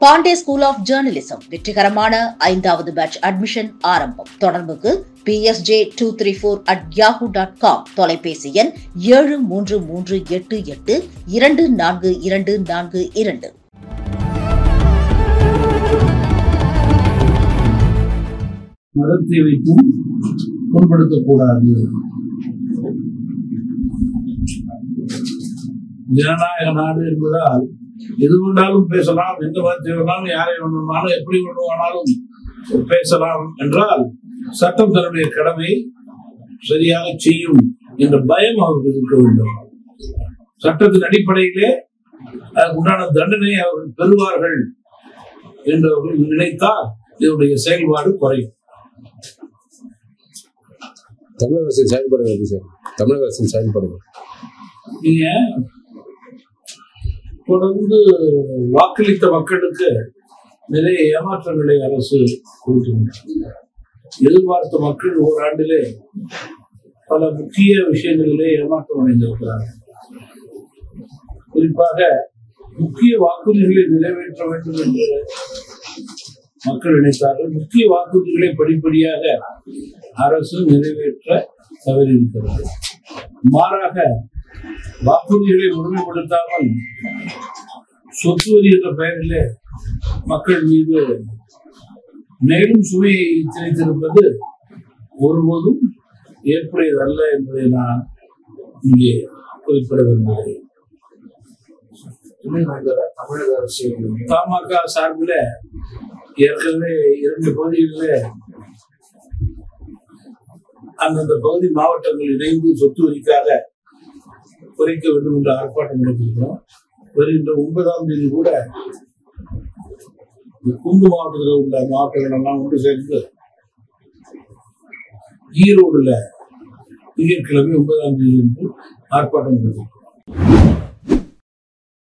Pandey school of journalism வெற்றிகரமான ஐந்தாவது batch admission ஆரம்பம். தொடர்புக்கு PSJ two three four at Yahoo dot com தொலைபேசி எண் ஏழு மூன்று மூன்று எட்டு எட்டு இரண்டு நான்கு இரண்டு நான்கு இரண்டு. மதத்தை வைத்தும் புண்படுத்தக்கூடாது ஜனநாயக நாடு என்பதால் எது வேணாலும் பேசலாம் எந்த மதத்தை வேணாலும் யாரை வேணுமானாலும் எப்படி வேணுமானாலும் பேசலாம் என்றால் சட்டம் தன்னுடைய கடமை சரியாக செய்யும் என்ற பயம் அவர்கள் இருக்க வேண்டும். சட்டத்தின் அடிப்படையிலே அதுக்கு உண்டான தண்டனை அவர்கள் பெறுவார்கள் என்று அவர்கள் நினைத்தால் இதனுடைய செயல்பாடு குறையும். தமிழக அரசின் செயல்பாடு எப்படி சார்? தமிழக அரசின் செயல்பாடு நீங்க தொடர்ந்து வாக்களித்த மக்களுக்கு நிறைய ஏமாற்றங்களை அரசு கொடுத்துள்ளது எதிர்பார்த்த மக்கள் ஓராண்டிலே பல முக்கிய விஷயங்களிலே ஏமாற்றம் அடைந்திருக்கிறார்கள். குறிப்பாக முக்கிய வாக்குறுதிகளை நிறைவேற்ற வேண்டும் என்று மக்கள் நினைத்தார்கள். முக்கிய வாக்குறுதிகளை படிப்படியாக அரசு நிறைவேற்ற தவறியிருக்கிறது. மாறாக வாக்குறுதிகளை முழுமைப்படுத்தாமல் சொத்து வரி என்ற பெயரிலே மக்கள் மீது மேலும் சுமையை திணித்திருப்பது ஒருபோதும் ஏற்புடையதல்ல என்பதை நான் இங்கே குறிப்பிட விரும்புகிறேன். தமிழக அரசு பாமக சார்பில் ஏற்கனவே இரண்டு பகுதிகளில் அந்தந்த பகுதி மாவட்டங்கள் இணைந்து சொத்து வரிக்காக குறைக்க வேண்டும் என்ற ஆர்ப்பாட்டம் நடத்திருக்கிறோம் வருகின்ற ஒன்பதாம் தேதி கூட இந்த குந்து மாவட்டத்தில் உள்ள மாவட்டங்கள் எல்லாம் ஒன்று சேர்ந்து ஈரோடுல திங்கட்கிழமை ஒன்பதாம் தேதி என்று ஆர்ப்பாட்டம் நடத்திருக்கிறோம்